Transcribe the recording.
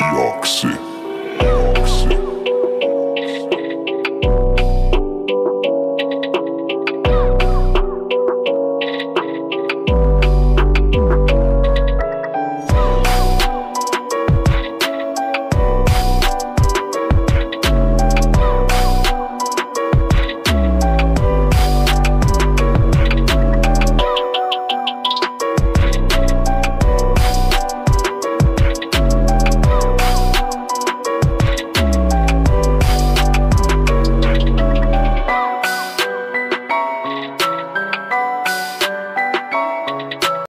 Joxy.